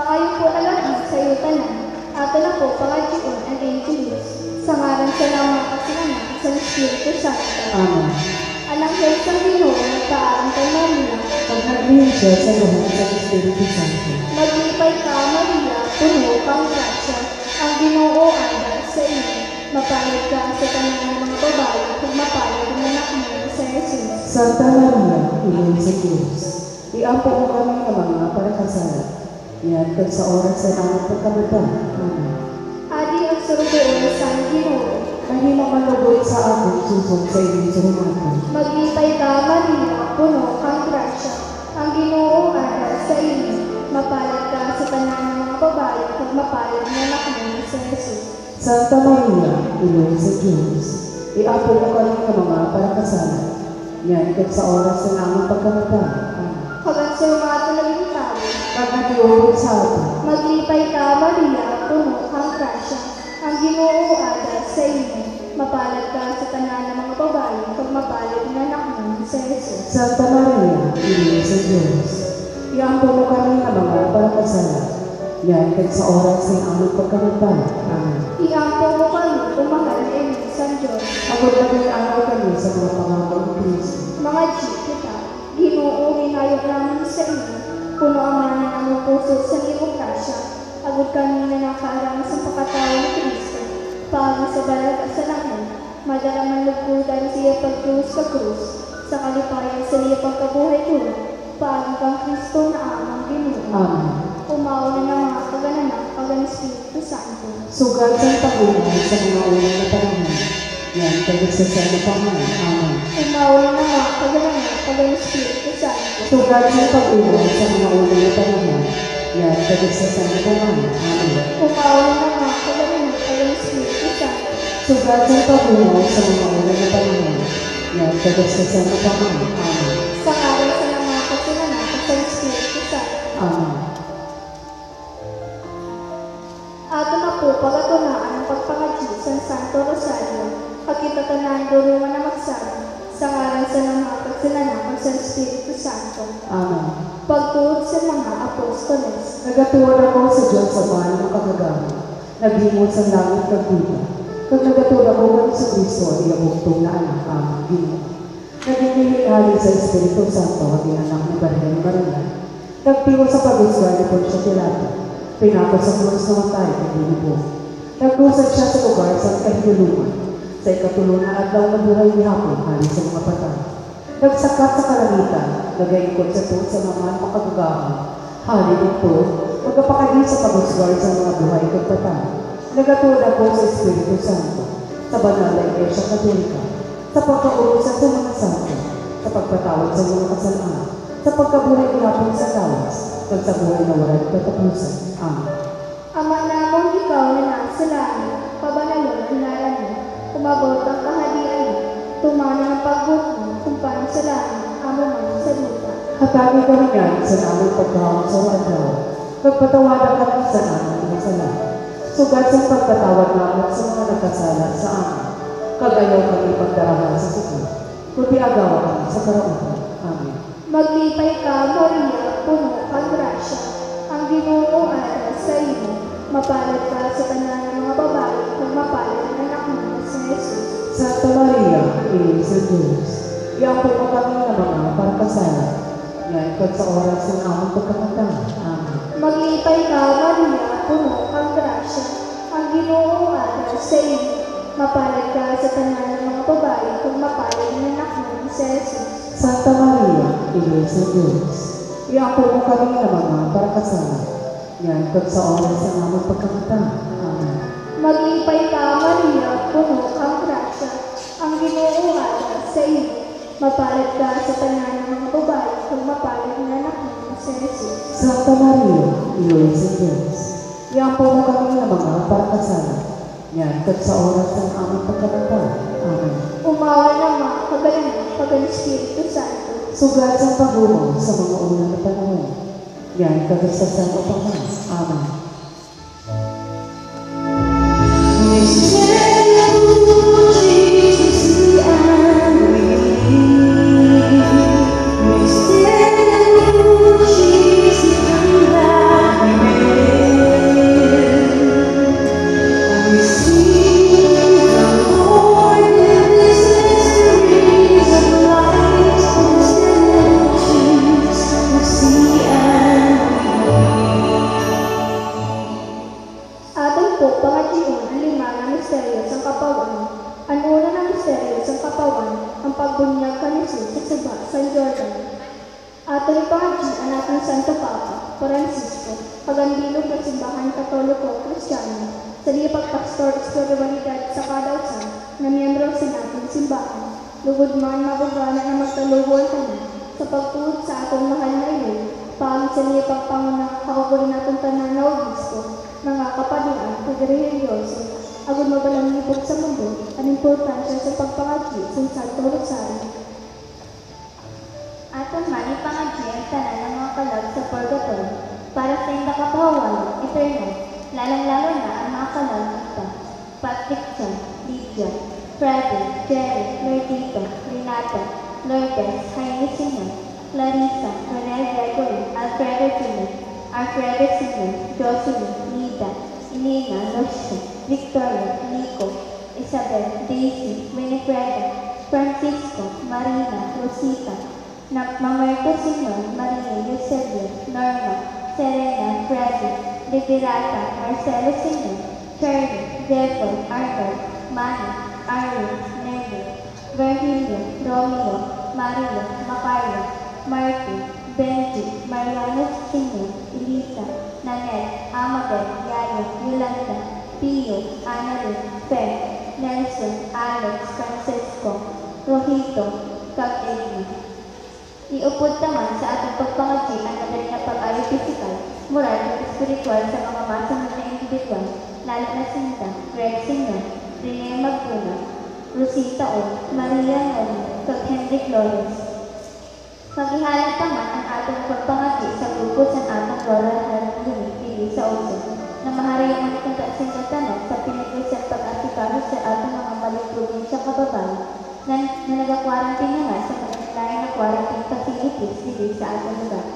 Maayo po alagid sa iyo tanan. Ato na po pangadyoon ang Angelus. Sa ngaran sa mga kasinanan sa Espiritu Santo. Amen. Anak Diyos sa Ginoo, nagpaalam kay Maria. Paghaglihin siya sa luhan sa Espiritu Santo. Maglipay ka, Maria, puno kang grasya. Ang Ginoo ay sa iyo. Mapalad ka sa tanan ng mga babae, kung mapalad ang anak mo sa Jesus. Santa Maria, Ina sa Diyos, iampo mo kami ng mga parakasala. Yan kag sa oras sa namang pagkamata. Adi ang surugoon sa Ginoo. Kahima malugod sa akin, susod sa inyo sa humatan. Maglipay ka, Maria, puno kang grasya. Ang Ginoo ay sa iyo. Mapalad ka sa tanan ng babae, kung mapalad ang anak mo sa Jesus. Santa Maria, Ina sa Diyos, iampo mo kami ng mga parakasala. Yan kag sa oras sa namang pagkamata. Tao, Pagkatiulog sa atin. Maglipay ka, Maria, puno kang grasya. Ang Ginoo ay sa iyo. Mapalad ka sa tanan ng mga babae, kung mapalad ang anak mo sa Jesus. Santa Maria, Ina sa Diyos, iampo mo kami ng mga parakasala. Yan kag sa oras ng aming pagkamata. Amen. Iampo mo kami, umahal na ino sa Diyos. Ako na nag-aaral kami sa mga pangako ng Kristo. Mga G, kita, Ginoo, hinayok namin sa iyo. Puno ang aming puso sa iyong grasya. Agad kami na nakarang sa pagkatao ng Kristo. Paano sa balag at sa langit, madala man lugkudan siya pagkrus sa krus. Sa kalipayan sa iya pagkabuhay ko, paano kang Kristo na amang Ginoo. Amen. Umauna na mga kagananak, kagan Espiritu Santo. Sugat sa pag-ulan sa mga unang na panahon. Yan kag sa sana panahon. Amen. Umauna na mga kagananak, kagan Espiritu Santo. Sugat sa sa mga unang na panahon. Yan sa sana panahon. Amen. Umauna na mga kagananak, kagan Espiritu Santo. Sugat sa sa mga unang na panahon. Yan sa sana panahon. Amen. Santo. Amen. Pagtuod sa mga apostoles. Nagatuwa ako sa Diyos sa bahay ng kagagawa. Naghimod sa langit ng buta. Kag nagatuwa ako ng sa Kristo ang iyabugtong na anak amang Ginoo. Nagpipili sa Espiritu Santo ang anak ni Barhen Maria. Nagtiwa sa pag-iswa ni Poncio Pilato. Pinako sa krus na matay ng dinubo. Nagkusad siya sa lugar sa kahiyuluman. Sa ikatulong na adlaw na buhay ni Hapon hali sa mga patay. Nagsakat sa kalangitan, nagayikot sa tuot sa mga makagagawa. Hali ito, magkapakagin sa pag-uswar sa mga buhay kag patay. Nagatulad ako sa Espiritu Santo, sa banal na Iglesia Katolika, sa pagkaurusan sa mga santo, sa pagpatawad sa mga kasalanan, sa pagkabuhay ihapon sa tawas, kag sa buhay na walang katapusan. Amen. Ama namon ikaw na nasa langit, pabanalon ang ngalan mo. Umabot ang kahalian mo. Tumana ang pagbuto, sa langit, amo man sa lupa. Hatagi kami yan sa namang pagkawang sa wadaw. Magpatawanan kami sa namang mga sala. Sugat sa pagpatawad namin sa mga nakasala sa amin. Kagayaw kami pagdarahan sa suko. Kundi agawa kami sa karauhan. Amen. Maglipay ka, Maria, puno kang grasya. Ang Ginoo ay sa iyo. Mapalad ka sa tanan ng mga babae, kung mapalad ang anak mo si Jesus. Santa Maria, Ina sa Diyos, iampo mo kami ng mga parakasala. Yan kag sa oras ng aming pagkamatang. Amen. Maglipay ka, Maria, puno kang grasya. Ang Ginoo ay sa iyo. Mapalad ka sa tanan ng mga babae, kung ang mo na si Jesus. Santa Maria, sa Diyos, iampo mo kami ng mga parakasala. Yan kag sa oras ng aming pagkamatang. Amen. Maglipay ka, Maria, puno kang grasya. Ang Ginoo ay sa iyo. Mapalad ka sa tanan ng mga babae, kung mapalad ang anak mo na si Jesus. Santa Maria, Ina sa Diyos, iampo mo kami ng mga parakasala. Yan kag sa oras ng aming pagkamatang. Amen. Umawa naman, kagaling, kagan Espiritu Santo. Sugat sa pagulong sa mga unang na panahon. Yan kag sa Santo Panginoon. Amen. Espiritualidad sa kadausan na miyembro sa nating simbahan. Lugod man mabugana na magtalubuan kami sa pagtuod sa atong mahal na iyon, paano sa lipag panguna kakaguli natong tanan na obispo, mga kapadian, kagrehelyoso, agad mabalang lipog sa mundo, ang importansya sa pagpangaji sa Santo Rosario. Aton man ipangagya ang tanan ng mga kalag sa purgatory para sa hindi kapahawalan, eternal, lalong-lalo na ang mga kalag ito. Patrick Chan, Lydia, Freddy, Jerry, Lordita, Renata, Lourdes, Jaime Sinan, Clarissa, Ronel Gregory, Alfredo Jr., Alfredo Sr., Jocelyn, Nida, Elena, Lucia, Victoria, Nico, Isabel, Daisy, Winifreda, Francisco, Marina, Rosita, Mamerto Simon, Maria, Eusebio, Norma, Serena, Freddy, Liberata, Marcelo Simon, Charlie, Devon, Arthur, Manny, Arlen, Nelly, Virgilio, Romeo, Mario, Macario, Martin, Benji, Mariano Simon, Elisa, Nanette, Amabel, Yaya, Yolanda, Pio, Annalyn, Fer, Nelson, Alex, Francisco, Rojito, Kag-Edna. Iupod naman sa ating pagpangati ang nadali na pag-ayo pisikal, moral at espiritual sa mga masamang na individual, lalo na Sinta, Greg Singer, Rene Magpuna, Rosita O, Maria Noli, kag Henry Flores. Paghihalat naman ang ating pagpangati sa grupo sa atong Royal Health Unit pili sa Oso, na maharayan ang kung tanong sa pinag-isip pag-asikaso sa ating mga maling probinsya kababayan na, na nag-quarantine nga sa mga lain na quarantine facilities dito sa ating lugar.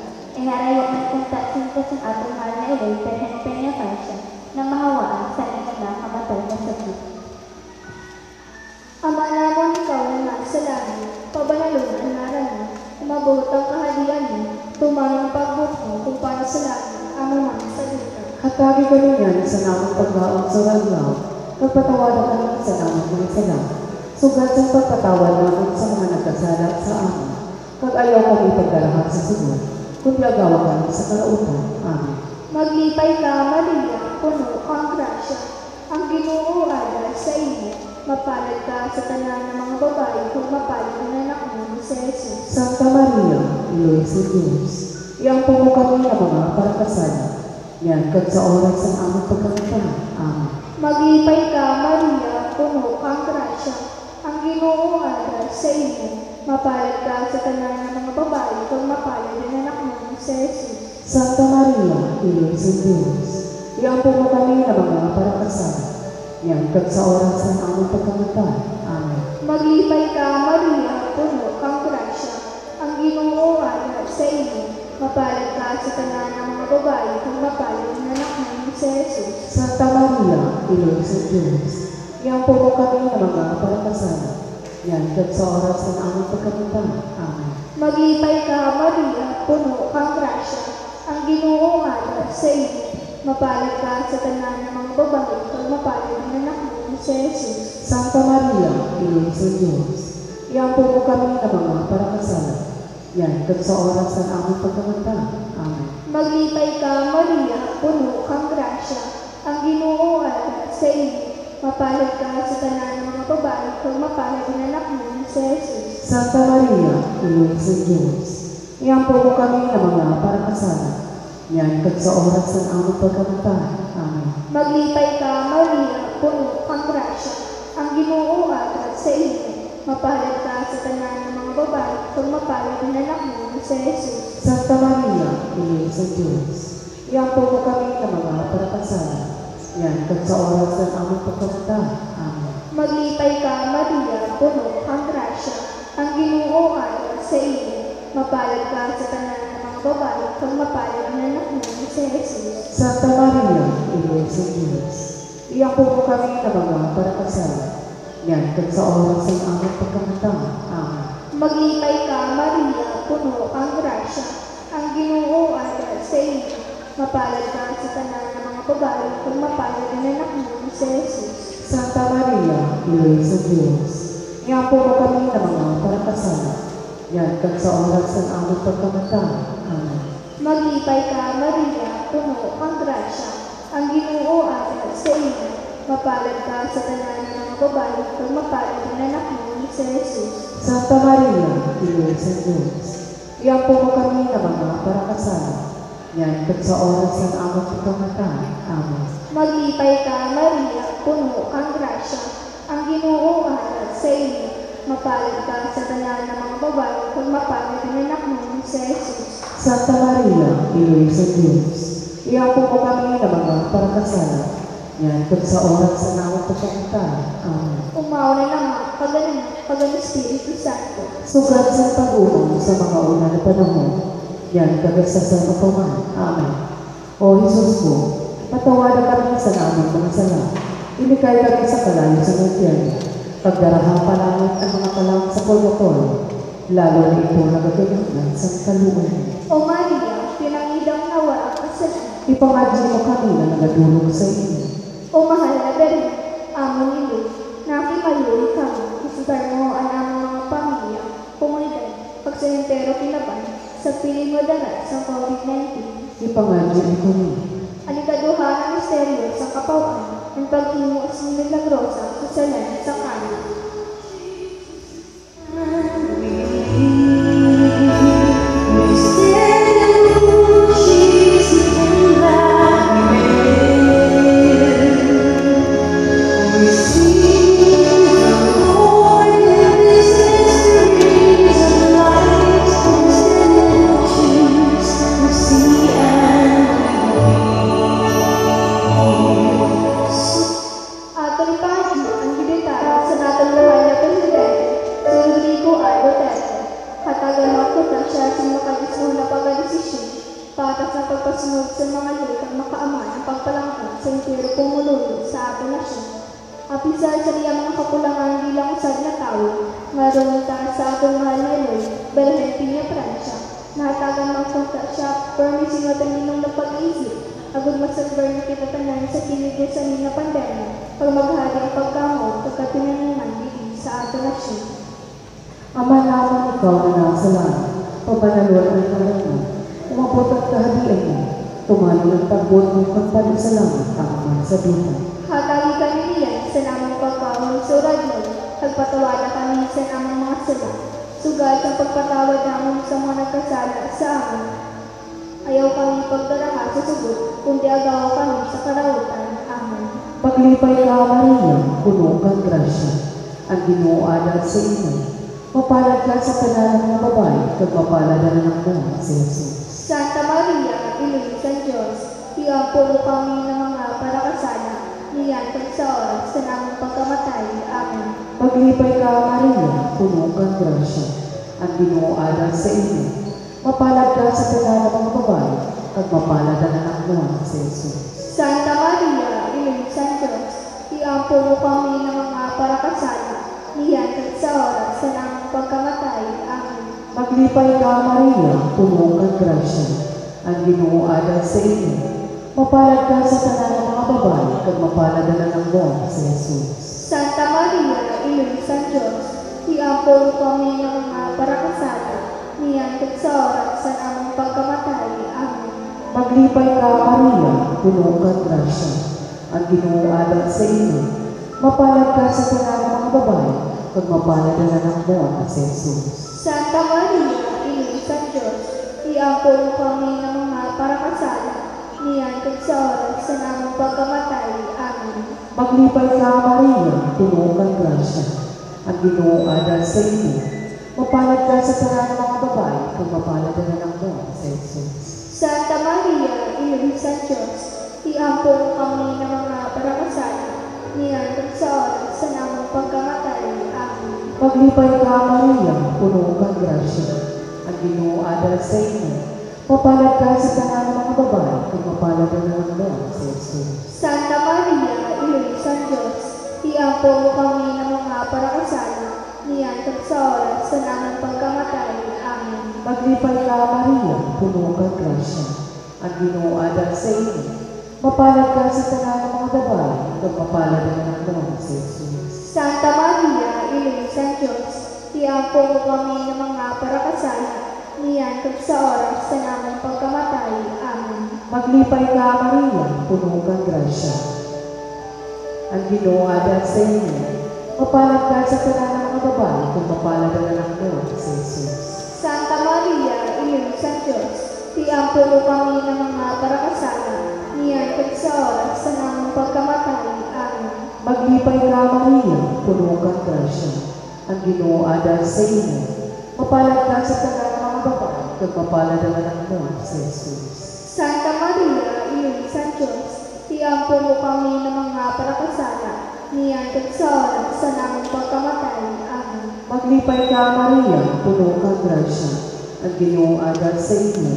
Iharayo man kung tatsin ko sa atong mahal na ilay perhen penya kasya na mahawaan sa inyong nakamatay na sakit. Ama namon ikaw na nasa langit, pabanalon ang ngaran mo, umabuot ang kahalian mo, tumanong pagbuot mo kung para sa langit, amo man sa lupa. Hatagi ko niyan sa namang pagkaon sa ranlaw, pagpatawaran kami sa namang mga sala. Sugat sa pagpatawad namin sa mga nagkasala sa amin. Kag ayaw kami pagdalahan sa sunod, kundi agawa kami sa karautan. Amen. Maglipay ka, Maria, puno ang grasya. Ang ginoo ada sa iyo, mapalad ka sa tanan ng mga babae kung mapalad ang anak mo si Jesus. Santa Maria, Iloy sa Diyos, iyang pumo kami ng mga parakasalan. Yan, kag sa oras ng aming pagkakita. Amen. Maglipay ka, Maria, puno ang grasya. Ang ginoo ada sa iyo, mapalad ka sa tanan ng mga babae kung mapalad ang anak mo si Jesus. Santa Maria, Iloy sa Diyos, iyang pumo kami ng mga parakasalan. Yan, kag sa oras ng aming pagkakita. Amen. Maglipay ka, Maria, puno kang grasya. Ang ginoo ada sa iyo, mapalad ka sa tanan ng mga babae kung mapalad ang anak mo si Jesus. Santa Maria, Iloy sa Diyos, iyang pumo kami ng mga parakasalan. Yan, kag sa oras ng aming pagkakita. Amen. Maglipay ka, Maria, puno kang grasya. Ang ginoo ada sa iyo, mapalad ka sa tanan ng mga babae kung mapalad ang anak mo si Jesus. Santa Maria, Iloy sa Diyos, iyang pumo kami ng mga parakasalan. Yan, kag sa oras ng aming pagkakita. Amen. Maglipay ka, Maria, puno kang grasya. Ang ginoo ada sa iyo, mapalad ka sa tanan ng mga babae kung mapalad ang anak mo si Jesus. Santa Maria, Iloy sa Diyos, iyang pumo kami ng mga parakasalan. Yan, kag sa oras ng aming pagkakita. Amen. Maglipay ka, Maria, puno kang grasya. Ang ginoo ada sa iyo, mapalad ka sa tanan ng mga babae kung mapalad ang anak mo si Jesus. Santa Maria, Iloy sa Diyos, iyang pumo kami ng mga parakasalan. Yan, kag sa oras ng aming pagkakita. Amen. Maglipay ka, Maria, puno kang grasya. Ang ginoo ada sa iyo, mapalad ka sa tanan babae kung mapalad ang anak mo si Jesus. Santa Maria, Iloy sa Diyos, iyang pumo kami ng mga parakasalan. Yan, kag sa oras ng aming pagkakita. Amen. Maglipay ka, Maria, puno kang grasya. Ang ginoo ada sa iyo, mapalad ka sa tanan ng mga babae kung mapalad ang anak mo si Jesus. Santa Maria, Iloy sa Diyos, iyang pumo kami ng mga parakasalan. yan kag sa oras ng aming pagkamatay. Maglipay ka, Maria, puno ang grasya. Ang ginoo ay sa iyo. Mapalad ka sa tanan ng mga babae, kung mapalad ang anak mo ni si Jesus. Santa Maria, Ina sa Diyos, iyan po mo kami na mga parakasal. Yan kag sa oras ng aming pagkamatay. Amen. Maglipay ka, Maria, puno ang grasya. Ang ginoo ay sa iyo. Mapalad ka sa tanan ng mga babae, kung mapalad ang anak mo ni si Jesus. Santa Maria, Ina sa Diyos, iyan po mo kami na mga parakasal. Yan kag sa oras ng aming pagkamatay. Amen. Umaw na naman, paganan, pagan Espiritu Santo. Sugat sa pag-umong sa mga una na panahon. Yan kagasasan o paman. Amen. O Jesus ko, patawanan kami sa namang mga sala. Inikay kami sa kalayo sa Matiyan. Pagdarahang palangit ang mga kalang sa purgatorio. Lalo na ito nagatunan sa kaluan. O Maria, pinangidang na walang kasalanan. Ipangadyo mo kami na nagadulog sa inyo. O mahal na Berna, amo ni Lord, nakimaluwi kami, isutar mo ang aming mga pamilya, komunidad, pagsalintero kinaban, sa piling mo darat sa COVID-19. Ipangadyo mo kami. Alikaduha ng misteryo sa kapawan, ng paghingo sa milagrosa sa salan sa kanan. Mo ko siya, permisin na taninong na pag-iisip, agud masalbar na kita tanan sa kinigo sa na pandemya, pag maghari ang pagkamot, pagkatinanungan dili sa ato nasyon. Ama naman ikaw na nasa langit, pabanaluan ang karangan, umabot at kahadian mo, tumalo ng tagbot mo kang panisalamat ang mga sa duta. Hatagi kami niyan sa namang pagkawang surad mo, nagpatawala kami sa namang mga sala, sugat ang pagpatawad namin sa mga nagkasala sa amin. Ayaw kami pagdaraha sa sugot, kundi agaw kami sa karautan. Amen. Paglipay ka, Maria, puno kang grasya, ang ginuada sa inyo. Mapalad ka sa tanan ng mga babae, kag mapalad na ng mga si Jesus. Santa Maria, Iluwi sa Diyos, iampo mo kami ng mga parakasala, niyan kag sa oras sa namang pagkamatay. Amen. Paglipay ka, Maria, puno kang grasya, ang ginuada sa inyo. Mapalad ka sa ng mga babae, kag mapalad na ng mga si Jesus. Santa Maria, Iluwi sa Diyos, iampo mo kami ng mga parakasala, niyan kag sa oras sa namang pagkamatay. Amen. Maglipay ka, Maria, puno kang grasya, ang ginuada sa inyo. Mapalad ka sa tanan ng mga babae, kag mapalad na ng mga si Jesus. Santa Maria, Iluwi sa Diyos, iampo mo kami ng mga parakasala, niyan kag sa oras sa namang pagkamatay. Amen. Maglipay ka, Maria, puno kang grasya, ang ginuada sa inyo. Mapalad ka sa tanan ng mga babae, kag mapalad na ng mga si Jesus. Santa Maria, sa Diyos, iampo mo kami ng mga parakasala, niyan kag sa oras sa namang pagkamatay. Amen. Maglipay ka, Maria, puno kang grasya, ang ginuada sa inyo. Mapalad ka sa tanan ng mga babae, kag mapalad na ng mga Jesus. Santa Maria, Iluwi sa Diyos, iampo mo kami ng mga parakasala, niyan sa oras sa namang pagkamatay. Amen. Maglipay ka, Maria, puno kang grasya, ang ginuada sa inyo. Mapalad ka sa tanan ng mga babae, kag mapalad na ng mga Jesus. Santa Maria, Iluwi sa Diyos, iampo mo kami ng mga parakasala, niyan kag sa oras sa namang pagkamatay. Amen. Maglipay ka, Maria, puno kang grasya, ang ginuada sa inyo. Mapalad ka sa tanan ng mga babae, kag mapalad na ng mga si Jesus. Santa Maria, Iluwi sa Diyos, iampo mo kami ng mga parakasala, niyan kag sa oras sa namang pagkamatay. Amen. Maglipay ka, Maria, puno kang grasya. Ang Ginoo ada sa inyo. Mapalad ka sa tanan babae kung mapalad ang anak mo, si Jesus. Santa Maria, Iyong sa Diyos, tiampo mo kami ng mga parakasala, niyan kag sa oras sa namang pagkamatay. Amen. Maglipay ka, Maria, puno kang grasya. Ang Ginoo ada sa inyo. Mapalad ka sa tanan ng mga babae kung mapalad ang anak mo, si Jesus. Santa Maria, Iyong sa Diyos, tiampo mo kami ng mga parakasala, niyan kag sa oras sa namang pagkamatay. Amen. Maglipay ka, Maria, puno kang grasya. Ang Ginoo ada sa inyo.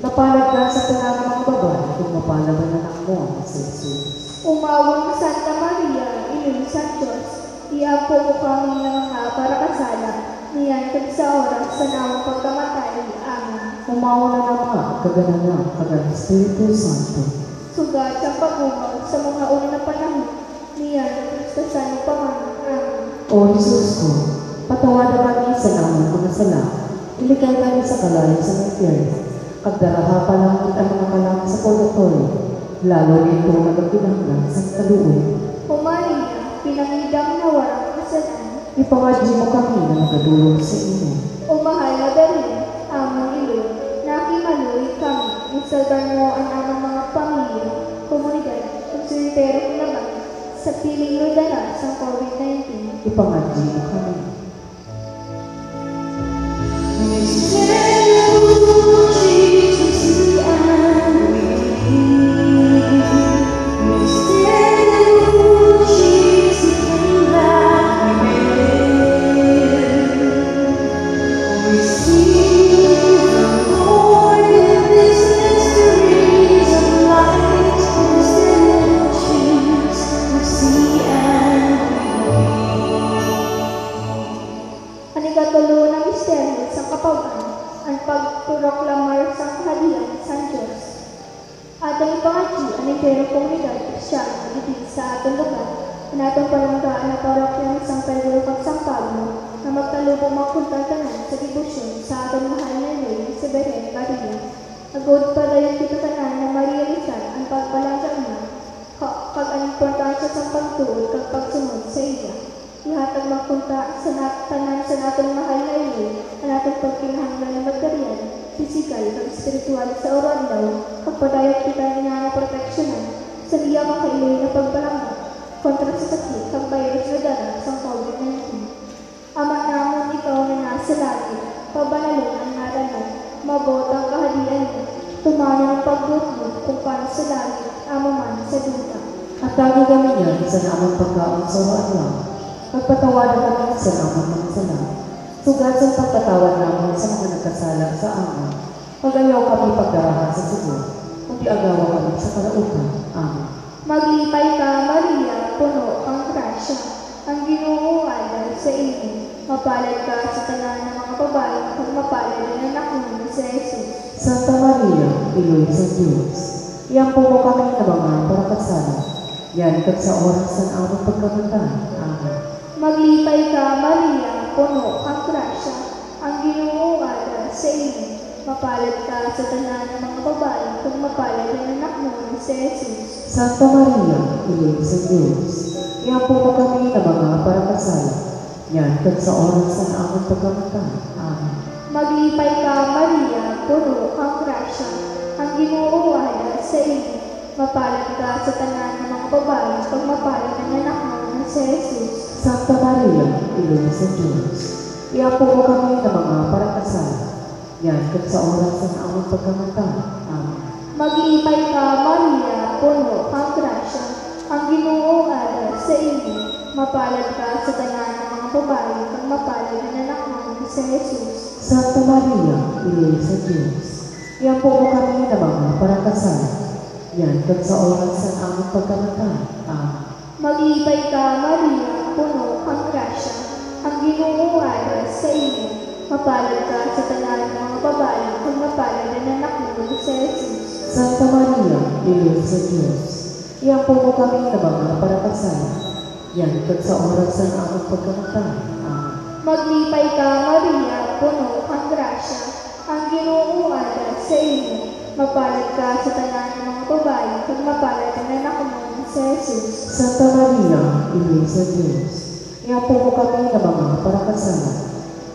Mapalad ka sa tanan ng mga babae kung mapalad ang anak mo, si Jesus. Umawang Santa Maria, sa Diyos, tiampo mo kami ng mga parakasala, niyan kag sa oras sa namang pagkamatay. Amen. Umawa na naman ang kagananan ng ang Espiritu Santo. Sugat sa pag-umaw sa mga una na panahon, niyan kag Kristo sa aming Panginoon. Amen. O Jesus ko, patawadan kami sa namang mga sala. Ilikay kami sa kalayo sa impyerno. Pagdaraha pa lang ang mga kalang sa purgatorio. Lalo nito nagagulanglan sa kaluoy. O Maria, pinangidang na walang kasalan, Ipangadyo mo kami na nagadulong sa inyo. Paano sa langit, amo man sa duta. At tagi kami niyan sa namang pagkaon sa oran lang. Pagpatawadan kami sa namang mga sala. Sugat sa pagpatawad namin sa mga nagkasala sa amin. Pagayaw kami pagdarahan sa sugo. Kundi agawa kami sa kalaupan. Amen. Maglipay ka, Maria, puno ang grasya. Ang ginoo ay sa iyo. Mapalad ka sa tanan ng mga babae kung mapalad ang anak mo Jesus. Santa Maria, Iloy sa Diyos. Iyan po mo kami na mga parakasala. Yan kat sa oras ng aming pagkamata. Amen. Maglipay ka, Maria, puno ang grasya. Ang ginoo sa iyo. Mapalad ka sa tanan ng mga babae kung mapalad ang anak mo si Jesus. Santa Maria, Iloy sa Diyos. Iyan po mo kami na mga parakasala. Yan kat sa oras ng aming pagkamata. Amen. Maglipay ka, Maria, puno ang grasya. Ang ginoo sa iyo. Mapalad ka sa tanan ng mga babae pag mapalad ang anak mo na si Jesus. Santa Maria, Iloy sa Diyos. Mo kami na mga parakasala. Yan kat sa oras ng aming pagkamata. Amen. Maglipay ka, Maria, puno ang grasya. Ang ginoo ay sa iyo. Mapalad ka sa tanan ng mga babae pag mapalad ang anak mo na si Jesus. Santa Maria, Iloy sa Diyos. Mo kami na mga parakasala. Yan, doon sa oras ng aming pagkamatay. Ah. Mag-ibay ka, Maria, puno ang grasya, ang ginoo oras sa iyo. Mapalad ka sa tanan ng mga babae kung mapalad na nanak mo sa Jesus. Santa Maria, Diyos sa Diyos, iyan po mo kami nabanga para pasala. Yan, doon sa oras ng aming pagkamatay. Ah. Maglipay ka, Maria, puno ang grasya, ang ginoo oras sa iyo Mapalad ka sa tanan ng mga babae, kag mapalad ang anak mo si Jesus. Santa Maria, Ina sa Diyos, Iapo mo kami na mga parakasala.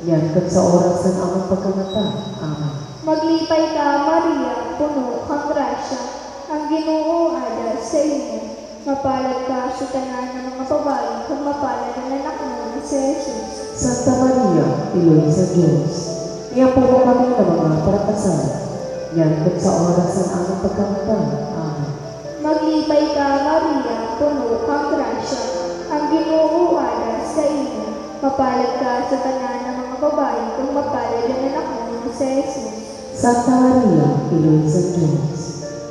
Yan kag sa oras ng aming pagkamata. Amen. Maglipay ka, Maria, puno kang grasya, ang Ginoo ada sa imo. Mapalad ka sa tanan ng mga babae, kag mapalad ang anak mo si Jesus. Santa Maria, Ina sa Diyos, Iapo mo kami na mga parakasala. Yan kag sa oras ng aming pagkamata. Amen. Maglipay ka, Maria, puno kang grasya, ang Ginoo ada sa imo. Mapalad ka sa tanan ng mga babae, kag mapalad ang anak mo si Jesus. Santa Maria, Ina sa Diyos,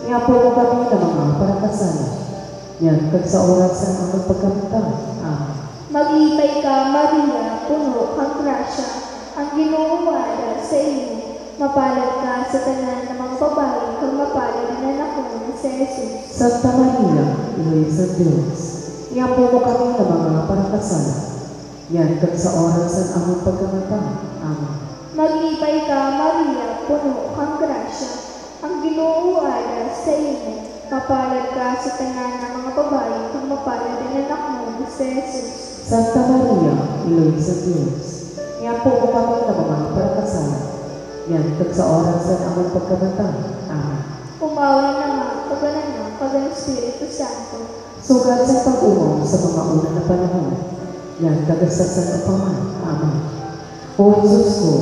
Iapo mo kami na mga parakasala. Yan kag sa oras ng aming pagkamata. Amen. Maglipay ka, Maria, puno kang grasya, ang Ginoo ada sa imo. Mapalad ka sa tanan ng mga babae, kag mapalad ang anak mo si Jesus. Santa Maria, Ina sa Diyos, Iapo mo kami na mga parakasala. Yan kag sa oras ng aming pagkamata. Amen. Maglipay ka, Maria, puno kang grasya, ang Ginoo ada sa imo. Mapalad ka sa tanan ng mga babae, kag mapalad ang anak mo si Jesus. Santa Maria, Ina sa Diyos, Iapo mo kami na mga parakasala. Yan kag sa oras ng aming pagkamata. Amen. Umawa na nga, paganan na, pagan Espiritu Santo. Sugat sa pag-umaw sa mga una na panahon. Yan kagasasan na paman. Amen. O Jesus ko,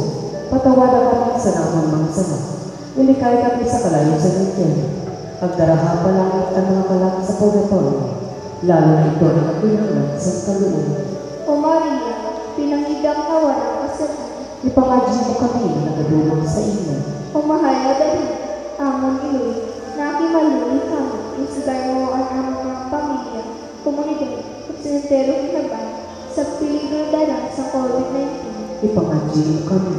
patawadan kami sa namang mga sama. Ilikay kami sa kalayo sa Biblia. Pagdaraha pa langit ang mga kalat sa purgatorio. Lalo na ito ang nakinanglan sa kaluon. O Maria, pinangidang na walang kasalanan. Ipangadyo mo kami na nagadulong sa inyo. Na dali, amon iloy, nakimaluli kami, isgay mo ang among mga pamilya, komunidad, at sinentero kinaban, sa peligro dalang sa COVID-19. Ipangadyo mo kami.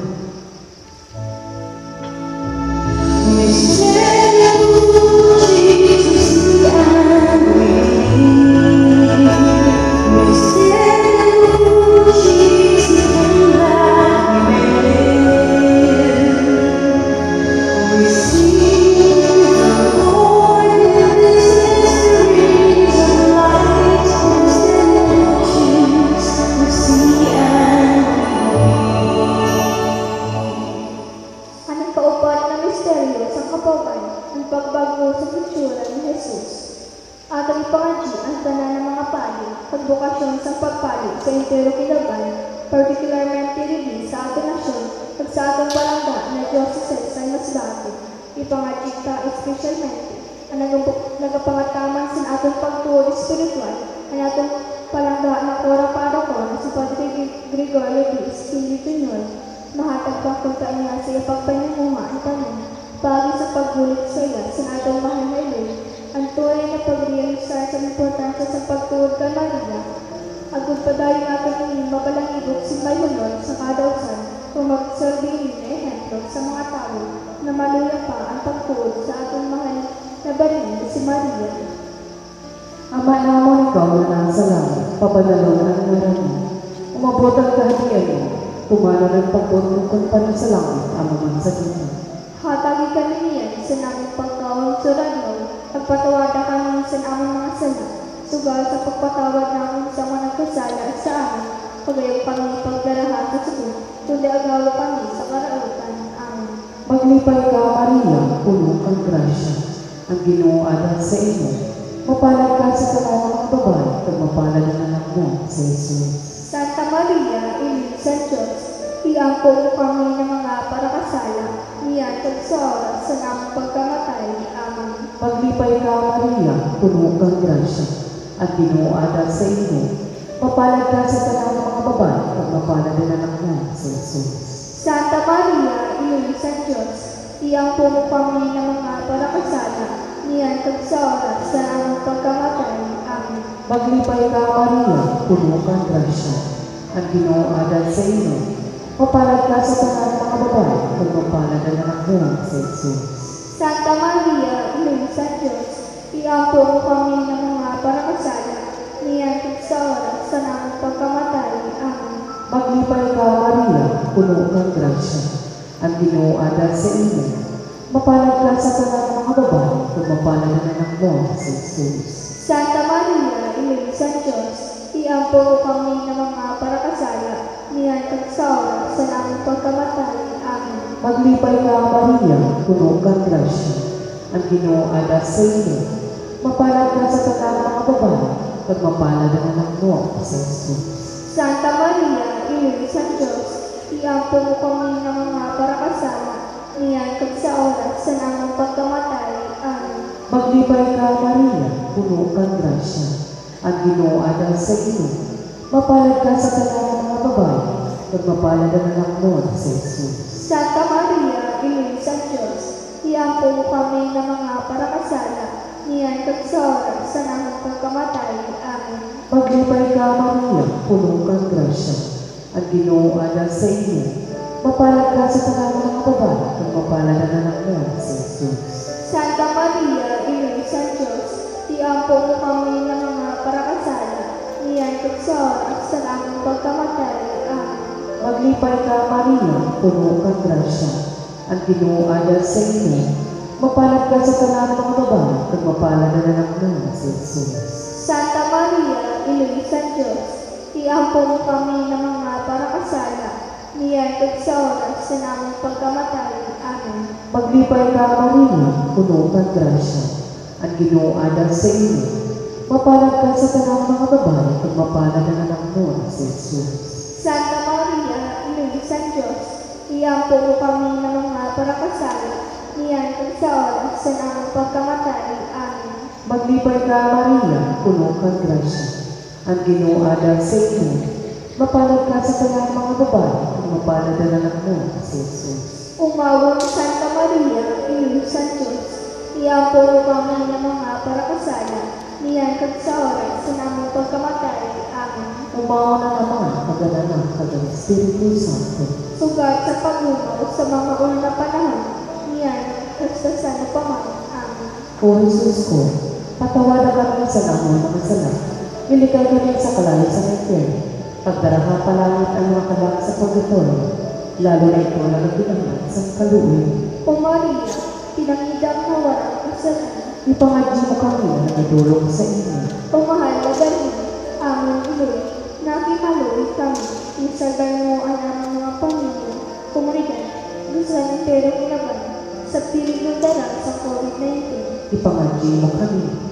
Ikaw na nasa langit, pabanalon ang ngalan mo. Umabot ang kahatiyan mo, tumana ng pagpunong pa sa langit, ang mga sa dito. Hatagi kami niyan sa naming pagkawang surano, pagpatawada kami sa aming mga sala, sugal sa pagpatawad namin sa mga nagkasala sa amin, pagayong kami pagdarahan sa sugo, kundi agaw kami sa karautan. Amen. Maglipay ka, Maria, puno kang grasya. Ang ginoo sa imo. Mapalad ka sa tanan ng mga babae, at mapalad ang anak mo, sa Jesus. Santa Maria, Ilig sa Diyos, mo kami ng mga parakasala, niyan kag sa oras sa namang pagkamatay. Amen. Maglipay ka, Maria, puno kang grasya. Ang ginoo ada sa imo. Mapalad ka sa tanan ng mga babae, at mapalad ang anak mo, sa Jesus. Santa Maria, Ilig sa Diyos, mo kami ng mga parakasala, niyan kag sa oras sa namang pagkamatay. Amen. Maglipay ka, Maria, puno kang grasya. Ang ginoo ada sa imo. Mapalad ka sa tanan mga babae, at mapalad ang anak mo, sa Jesus. Santa Maria, Ilig sa Diyos, iampo mo kami ng mga parakasala, niyan kag sa oras sa namang pagkamatay. Amen. Maglipay ka, Maria, puno kang grasya. Ang ginoo ada sa imo. Mapalad ka sa tanan babae, kung mapalad ang anak mo, Jesus. Santa Maria, Ina San Diyos, iampo kami ng mga parakasala, niyan kag sa oras sa namang pagkamatay. Amen. Maglipay ka, Maria, puno kang grasya. Ang Ginoo ada sa iyo. Mapalad ka sa tanan ng mga babae, kung mapalad ang anak mo, Jesus. Santa Maria, Ina San Diyos, iampo kami ng mga parakasala, niyan kag sa oras sa namang pagkamatay. Amen. Maglipay ka, Maria, puno kang grasya. Ang Ginoo ada sa iyo. Mapalad ka sa tanan ng mga babae, kung mapalad ang anak mo, si Jesus. Santa Maria, Ina San Diyos, iampo kami ng mga parakasala, niyan kag sa oras sa namang pagkamatay. Amen. Maglipay ka, Maria, puno kang grasya. Ang Ginoo ada sa iyo. Mapalad ka sa tanan ng babae, kung mapalad ang anak mo, si Jesus. Santa Maria, Ina San Diyos, iampo mo kami ng mga parakasala, niyan kag sa oras sa namang pagkamatay. Amen. Maglipay ka, Maria, puno kang grasya. Ang Ginoo sa iyo. Mapalad ka sa tanan ng babae, kung mapalad ang anak mo, si Jesus. Santa Maria, Ina San Diyos, iampo mo kami ng mga kag sa oras sa namang pagkamatay. Amen. Maglipay ka, Maria, puno kang grasya. Ang Ginoo ada sa iyo. Mapalad ka sa tanan ng mga babae, kung mapalad ang anak mo, si Jesus. Santa Maria, Ina San Diyos, iampo mo kami ng mga parakasala, niyan kag sa oras sa namang pagkamatay. Amen. Maglipay ka, Maria, puno kang grasya. Ang Ginoo ada sa iyo. Mapalad ka sa tanan ng mga babae, kung mapalad ang anak mo, si Jesus. Umawag Santa Maria, Ina San Diyos, iampo mo kami ng mga parakasala, niyan kag sa oras sa namang pagkamatay. Amen. Umawa na naman, kagananan, kagang Espiritu Santo. Sugat sa pagunaw sa mga unang panahon, niyan kag sa sana paman. Amen. O Jesus ko, patawanan ka naman sa namon mga sala. Ilikay ka rin sa kalayo sa infierno. Pagdaraha palangit ang mga kalak sa pagkatol. Lalo na ito na nagbilangan sa kaluwi. O Maria, pinangidang na walang kasalanan, Ipangadji mo kami na nagadulog sa inyo. o mahal na galing, aming iloy, nakimaloy kami, isagal mo ang aming mga pamilya, komunidad, gusto ng pero kinaban, sa piling ng darang sa COVID-19. Ipangadji mo kami.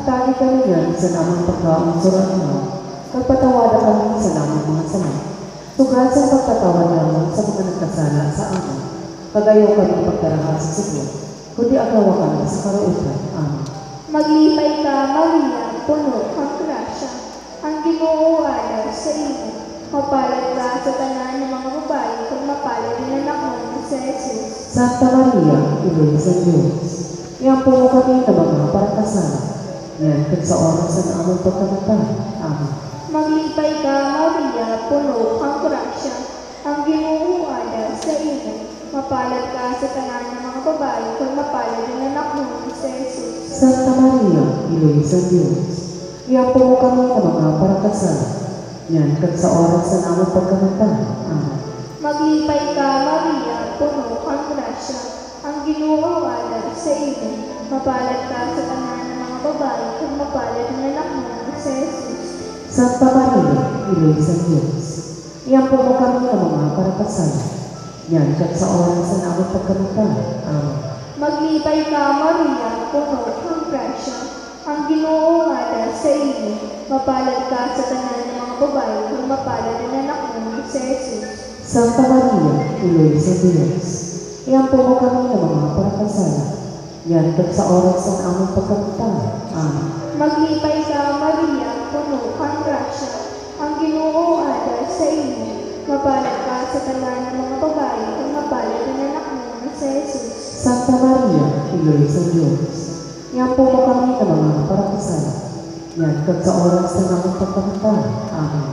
Hatagi kami yan sa namang pagkaunsuran mo. Pagpatawada kami sa namang mga sama. Tugad sa pagpatawad namin sa mga nagkasala sa amin. Pagayaw kami pagdaraha sa siglo. Kundi agawa kami sa karautan. Amen. Maglipay ka, Maria, puno kang grasya. Ang ginoo ada sa iyo. Mapalad ka sa tanan ng mga babae kung mapalad din anak mo si Jesus. Santa Maria, Ina sa Diyos. Iyan po mo kami na mga parakasala. Yan, kung sa oras na among pagkamatay. Amen. Maglipay ka, Maria, puno kang grasya. Ang ginoo ada sa iyo. Mapalad ka sa tanan ng mga babae kung mapalad din anak mo na si Jesus. Santa Maria, Iloy sa Diyos, iyang po mo kami ng mga parakasal. Yan, kag sa oras na namin pagkamatay. Amen. Maglipay ka, Maria, puno kang grasya. Ang Ginoo ada sa iyo. Mapalad ka sa tanan ng babae, kung mapalad ang anak mo na si Jesus. Santa Maria, Iloy sa Diyos, iyang po mo kami ng mga parakasal. Yan, kag sa oras na namin pagkamatay. Amen. Maglipay ka, Maria, puno kang grasya. Ang Ginoo ada sa iyo. Mapalad ka sa tanan ng mga babae, kung mapalad ang anak mo na si Jesus. Santa Maria, Iloy sa Diyos, iyang po mo kami ng mga parakasal. Yan, kag sa oras na namin pagkamatay. Amen. Maglipay ka, Maria, puno kang grasya. Ang Ginoo ada sa iyo. Mapalad ka sa tanan ng mga babae, kung mapalad ang anak mo na si Jesus. Santa Maria, Iloy sa Diyos, iyang po mo kami ng mga parakasal. Yan, kag sa oras na namin pagkamatay. Amen.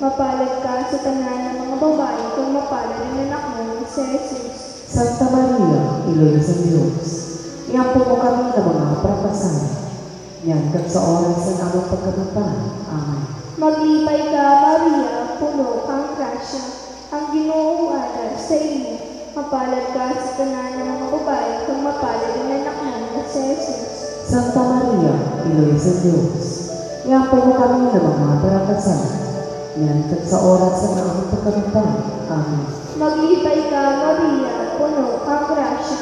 Mapalad ka sa tanan ng mga babae, kung mapalad ang anak mo si Jesus. Santa Maria, Iloy sa Diyos, iyang po mo kami ng mga parakasal. Yan, kag sa oras na namin pagkamatay. Amen. Maglipay ka, Maria, puno kang grasya. Ang Ginoo ada sa iyo. Mapalad ka sa tanan ng mga babae, kung mapalad ang anak mo si Jesus. Santa Maria, Iloy sa Diyos, iyang po mo kami ng mga parakasal. Yan, kag sa oras na namin pagkamatay. Amen. Maglipay ka, Maria, puno kang grasya.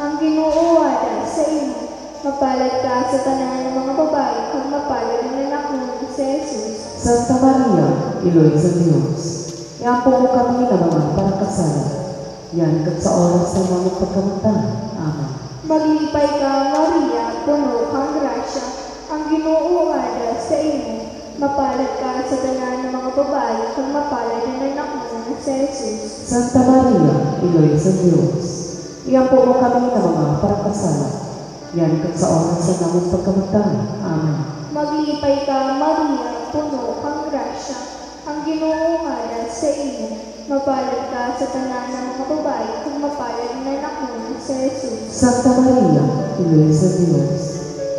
Ang Ginoo ada sa iyo. Mapalad ka sa tanan ng mga babae, kung mapalad ang anak mo na si Jesus. Santa Maria, Iloy sa Diyos, iyang po mo kami ng mga parakasal. Yan, kag sa oras na namin pagkamatay. Amen. Maglipay ka, Maria, puno kang grasya. Ang Ginoo ada sa iyo. Mapalad ka sa tanan ng mga babae, kung mapalad ang anak mo na si Jesus. Santa Maria, Iloy sa Diyos, iyang po mo kami ng mga parakasal. Yan, kag sa oras na namin pagkamatay. Amen. Maglipay ka, Maria, puno kang grasya. Ang Ginoo sa iyo. Mapalad ka sa tanan ng mga babae, kung mapalad ang anak mo na si Jesus. Santa Maria, Iloy sa Diyos,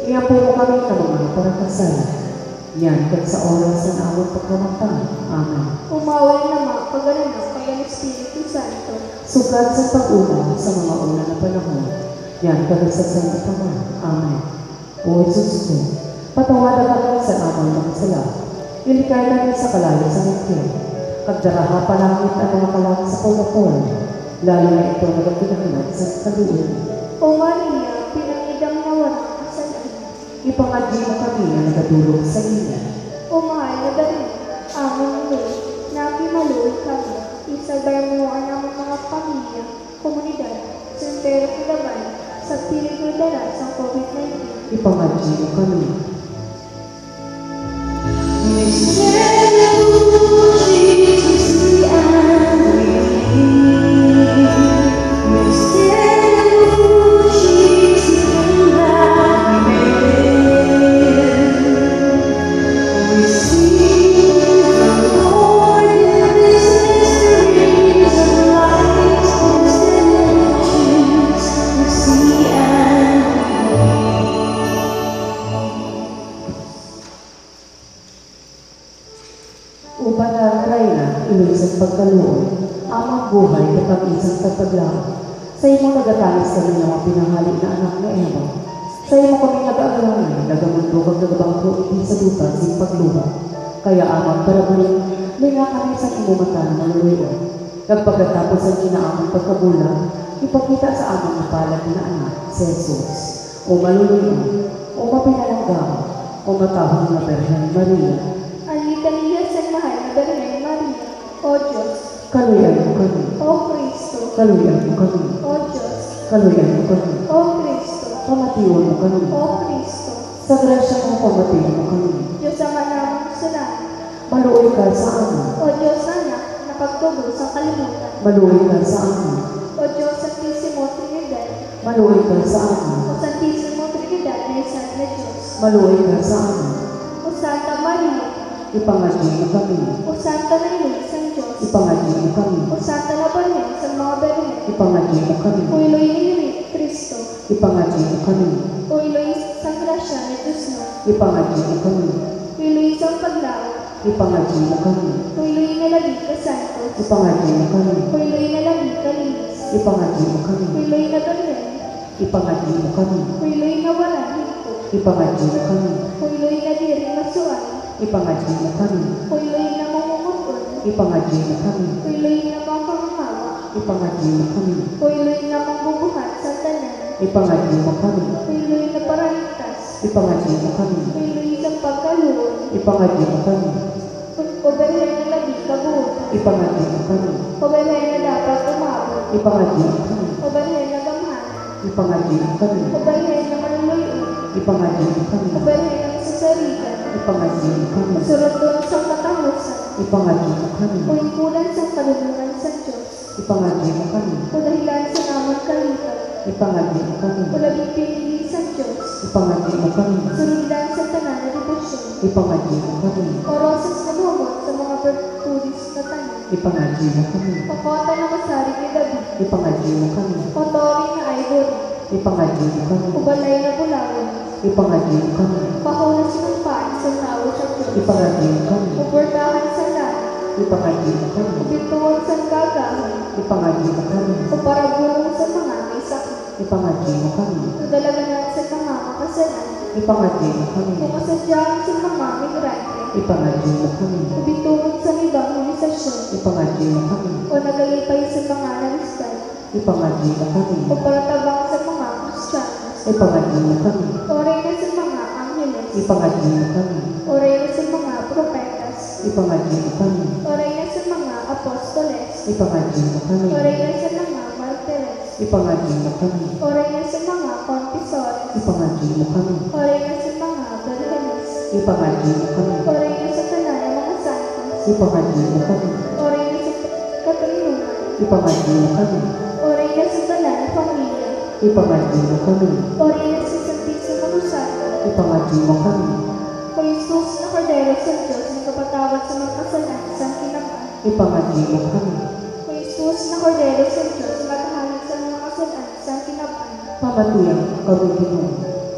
iyang po mo kami ng mga parakasal. Yan, kag sa oras na namin pagkamatay. Amen. Umaway naman, pagalinan, pag ang Espiritu Santo. Sugat sa pag-una sa mga una na panahon. Yan, kag sa Santa Ama. Amen. O Jesus ko, patawadan kami sa amang mga sala. Ilikay kami sa kalayo sa hikyan. Kagdaraha palangit ang mga kalangit sa purgatorio. Lalo na ito nagpinahinag sa kaluoy. O na walang Ipangadji mo kami na nagatulog sa iyo. O mahal na dali, among Lord, nakimaluoy kami. Isagay mo ang aming mga pamilya, komunidad, sentero kilaban, sa piling na dala sa COVID-19. Ipangadji mo kami. Uban pagkabulang, ipakita sa amang napalad na anak, si Jesus. O maluluyo, o mapinalanggawa, o matahong na Berhen Maria, Ang litaniya sa mahal na Birhen Maria, O Diyos, Kaluyan mo kami. O Kristo, Kaluyan mo kami. O Diyos, Kaluyan mo kami. O Kristo, Pamatiwan mo kami. O Kristo, Sa grasya mo pamatiwan mo kami. Diyos ang anamang sala, Maluoy ka sa amin. O Diyos dugo sa kalimutan. Maluwi ka sa amin. O Diyos, Santissimo Trinidad. Maluwi ka sa amin. O Santissimo Trinidad na isang na Diyos. Maluwi ka sa amin. O Santa Maria. Ipangatin mo kami. O Santa Maria, isang Diyos. Ipangatin mo kami. O Santa Labanel, isang mga bernet. Ipangatin mo kami. O Iloyiri, Kristo. Ipangatin mo kami. O Iloyiri, sa grasya na Diyos na. Kami. O Iloyiri, sa paglao. Ipangatin kami. O nalangit ka santos. Ipangagi mo kami. Huloy na langit ka linis. Ipangagi mo kami. Huloy na ganyan. Ipangagi mo kami. Huloy na wala dito. Ipangagi mo kami. Huloy na diri masuan. Ipangagi mo kami. Huloy na mamumutun. Ipangagi mo kami. Huloy na mapanghawa. Ipangagi mo kami. Huloy na mabubuhat sa tanan. Ipangagi mo kami. Huloy na paralitas. Ipangagi mo kami. Huloy na pagkaluon. Ipangagi mo kami. Paberhen na lagi kabut. Ipangagitan. Paberhen na dapat umabot. Ipangagitan. Paberhen na gamhan. Ipangagitan. Paberhen na manuluyo. Ipangagitan. Paberhen na sasarihan. Ipangagitan. Surat doon sa katahusan. Ipangagitan. Kuingkulan sa kalunungan sa Diyos. Ipangagitan. Padahilan sa naman kalitan. Ipangagitan. Kulabing pinili sa Diyos. Ipangagitan. Sunundan sa tanan na debosyon. Ipangagitan. Oro sa Ipangadyo mo kami. Papota na masari ni David. Ipangadyo mo kami. Potori na idol. Ipangadyo mo kami. Ubalay na bulangon. Ipangadyo mo kami. Pahunas ng paan sa tao sa Diyos. Ipangadyo mo kami. Uportahan sa lahat. Ipangadyo mo kami. Ubituan sa gagahan. Ipangadyo mo kami. Uparagulong sa mga may sakit. Ipangadyo mo kami. Nadalaganan sa mga makasalanan. Ipangadyo mo kami. Pumasadyahan sa mga migrante. Ipangadyo mo kami. Ubituan Ipangadya kami. O nagalipay sa mga nalistan. Ipangadya kami. O patabang sa mga kristyano. Ipangadya kami. Oray na sa mga angeles. Ipangadya kami. Oray na sa mga propetas. Ipangadya kami. Oray na sa mga apostoles. Ipangadya kami. Oray na sa mga martires. Ipangadya kami. Oray na sa mga kontisores. Ipangadya kami. Oray na sa mga balanes. Ipangadya kami. Oray na sa tanan mga santos. Ipangadya kami. Ipamanhin mo kami. Orayan sa talan ng pamilya. Ipamanhin mo kami. Orayan sa santin sa manusato. Ipamanhin mo kami. O Jesus na kordero sa Diyos na kapatawad sa mga kasalanan sa kinapan. Ipamanhin mo kami. O Jesus na kordero sa Diyos na matahanan sa mga kasalanan sa kinapan. Pamatiyang karunungan.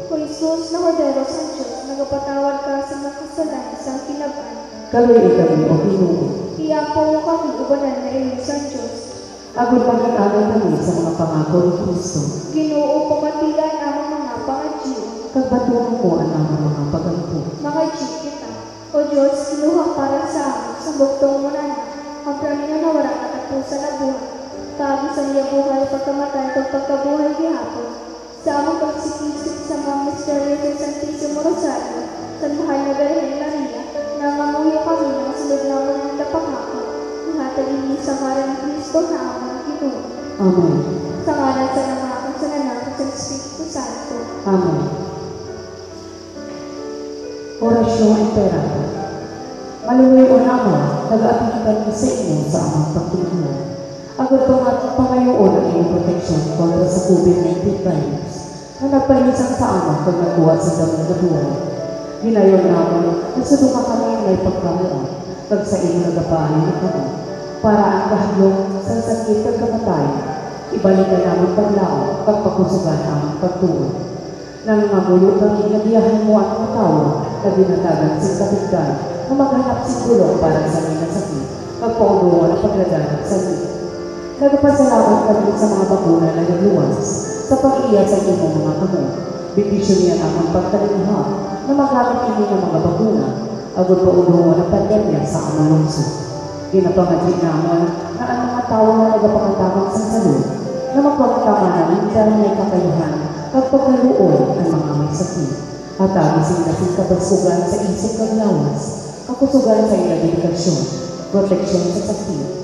O Jesus na kordero sa Diyos na kapatawad ka sa mga kasalanan sa kinapan. Kaloy kami o Pinoon. Iyan po kami ubanan na iyong sa Diyos Agulbangan amin kami sa mga pangako ni Kristo. Ginoo, pamatilan ang mga pangadyo. Kagbatuhan mo ang mga pagampo. Mga Diyos kita, O Diyos, sinuha para sa amin sa buktong mo na ang praminyo na warang katapusan na buhay. Kami sa niya buhay, pagkamatay, pagpagkabuhay gihapon. Sa among pagsikisip sa mga misteryo sa Santisimo Rosario, proteksyon kontra sa COVID-19 virus na nagpahinisang sa anak kung nagbuhat sa damang nabuhay. Ginayon namin na sa duka kami may pagkamuot, pag sa iyo nagabaan na kami, para ang kahaglong sa sakit ng kamatay, ibalik na namin paglao, pagpakusugan ang pagtuon. Nang magulo kami, nabiyahan mo ang matawa na binatagan sa kapitbahay na maghanap siguro para sa mga sakit, pagpaubuan ang paglaganap sa iyo. Nagpasalamat kami sa mga bakuna na nagluwas sa pag-iya sa kita ng mga kamo. Bibisyon niya ang ang pagtalingha na magkakatili ng mga bakuna agad pa ulungo ng pandemya sa amang lungsod. Ginapangatid naman na ang mga tao na nagpakantamang sa salud na magpagkama na minsan may kakayahan pagpagkaroon ang mga may sakit at ang sinasin kapagsugan sa isip ng lawas, kapusugan sa ilang edukasyon, proteksyon sa sakit,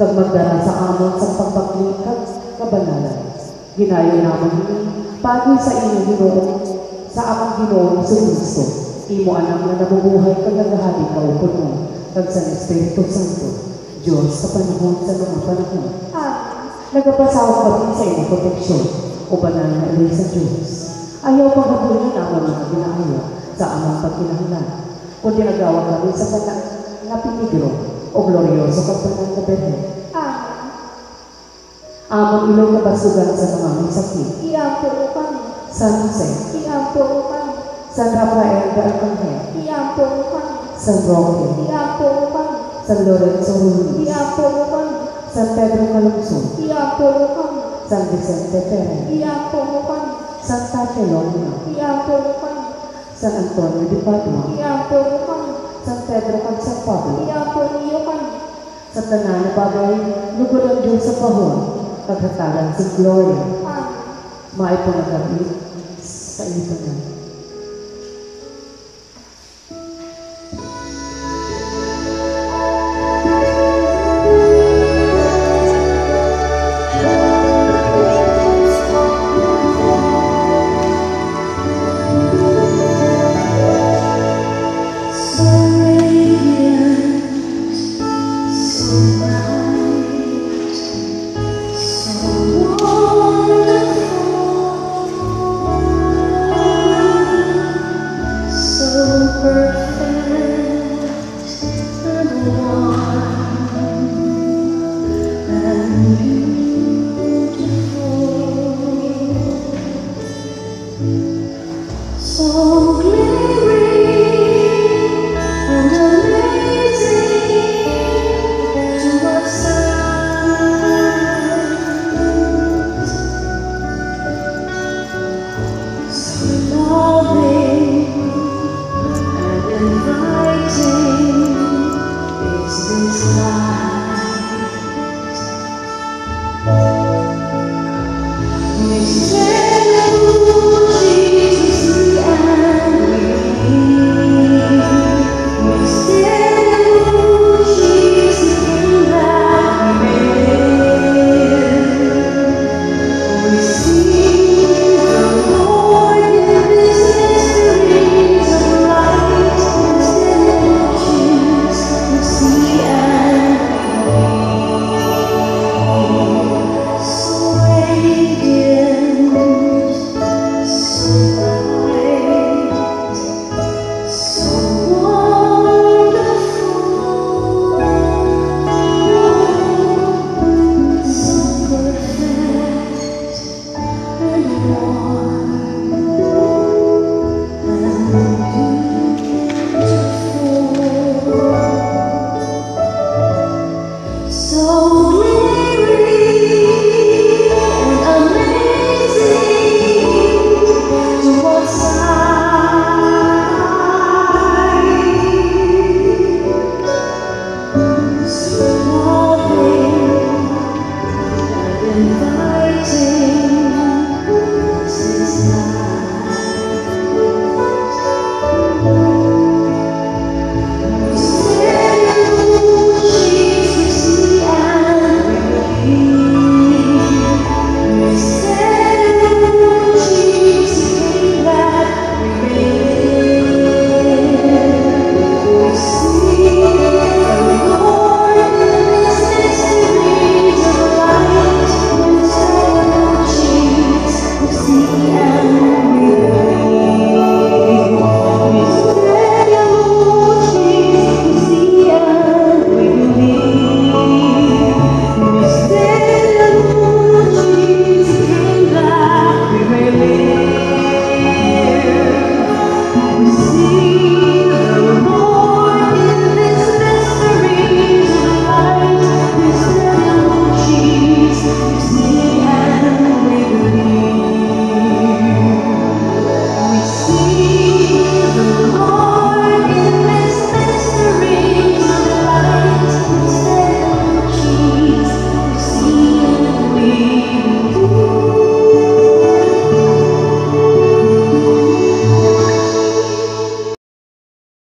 kag magdara sa amon sa pagpaklikat kabanalan. Ginayo naman ini, pagi sa inyo ginoo, sa amang ginoo sa Kristo, imo anak na nabubuhay kag nagahali ka mo, kag sa Espiritu Santo, Diyos sa panahon sa mga panahon. Amen. Nagapasawa kami sa iyong proteksyon o banal na alay sa Diyos. Ayaw paghabulin ang mga ginahaya sa amang pagkinahanglan. Kundi nagawa kami sa banal na pinigro o glorioso na Berhe. Amen. Amang ilong kabasugan sa mga may sakit. Iampo mo kami. San Jose, Iampo mo kami. San Rafael de Arcangel, Iampo mo kami. San Roque, Iampo mo kami. San Lorenzo Ruiz, Iampo mo kami. San Pedro Calungsod, Iampo mo kami. San Vicente Ferrer, Iampo mo kami. Santa Filomena, Iampo mo kami. San Antonio de Padua, Iampo mo kami. Pedro kag San Pablo, Iampo niyo kami. sa tanan na bagay, lugod ang Diyos sa pahon, kaghatalan si Gloria, Amen. maipunagapit sa iyo na.